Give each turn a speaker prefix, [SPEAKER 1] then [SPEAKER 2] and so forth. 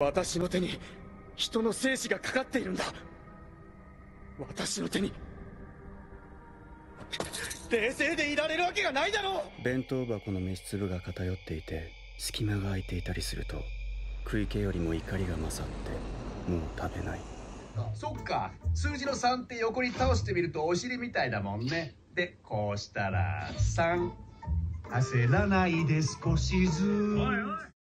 [SPEAKER 1] 私の手に人の生死がかかっているんだ。私の手に。冷静でいられるわけがないだろう。
[SPEAKER 2] 弁当箱の飯粒が偏っていて隙間が空いていたりすると食い気よりも怒りが勝ってもう食べない。
[SPEAKER 3] そっか。数字の3って横に倒してみるとお尻みたいだもんね。でこうしたら3焦らないで少しずつ。